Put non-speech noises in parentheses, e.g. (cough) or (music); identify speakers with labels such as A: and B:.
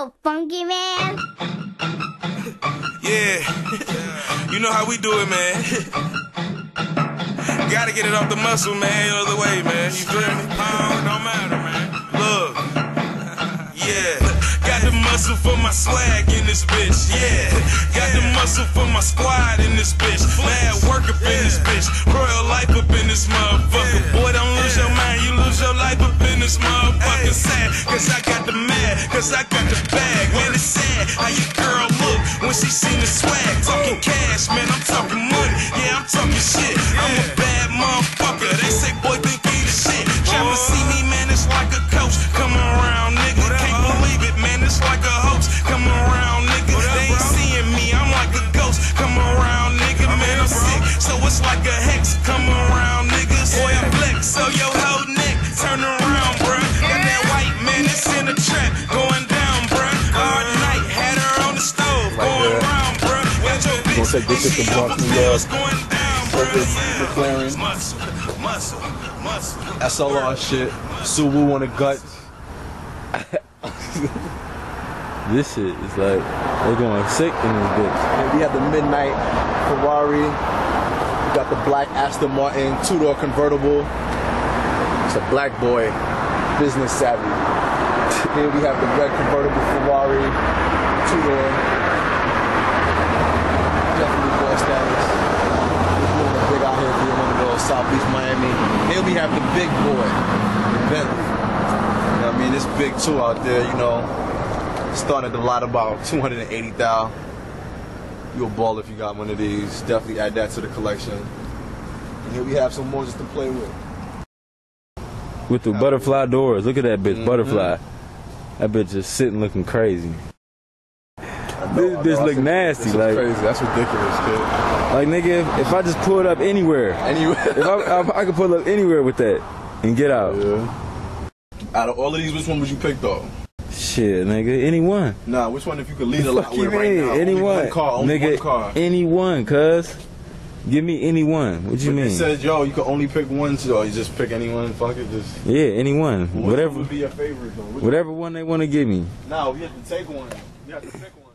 A: Yo, funky man.
B: Yeah, you know how we do it, man. Gotta get it off the muscle, man. The Other way, man. You feel me? Oh, don't matter, man. Look, yeah. Got the muscle for my swag in this bitch, yeah. Got the muscle for my squad in this bitch. Mad work up in this bitch. Royal life up in this motherfucker. In this motherfucker. Sad, cause I got the mad, cause I got the bag. Man, it's sad how your girl look when she seen the swag. Talking cash, man, I'm talking money. Yeah, I'm talking shit. I'm a bad motherfucker. They say,
C: Gonna take this shit to Bronx, New York.
B: going down, bruh.
C: Purpose McLaren.
B: Muscle, muscle, muscle.
C: SLR shit. Suwu on the gut. (laughs)
D: This shit is like they're going sick in this bitch.
C: And we have the Midnight Ferrari. We got the black Aston Martin two-door convertible. It's a black boy, business savvy. (laughs) Here we have the red convertible Ferrari, two-door. Definitely boy status. We're doing it big out here being one of those Southeast Miami. Here we have the big boy, the Bentley. You know what I mean? It's big too out there, you know. Started the lot about 280,000. You a ball if you got one of these. Definitely add that to the collection. And here we have some more just to play with.
D: With the butterfly doors. Look at that bitch, mm-hmm. butterfly. That bitch just sitting looking crazy. This
C: I
D: look nasty,
C: this is
D: like-
C: crazy. That's ridiculous, kid.
D: Like nigga, if, if I just pull it up anywhere,
C: anywhere,
D: if I, I, I could pull up anywhere with that and get out.
C: yeah. Out of all of these, which one would you pick though?
D: Shit, nigga, anyone.
C: Nah, which one if you could lead a lot with right now? Only
D: anyone.
C: one car, only
D: nigga,
C: one car.
D: anyone, cuz. Give me anyone. What you
C: But
D: mean?
C: It says, yo, you can only pick one, so you just pick anyone. Fuck it, just.
D: yeah, anyone. Whatever
C: would be your favorite though?
D: Whatever one they want to give me.
C: Nah, we have to take one. You have to pick one.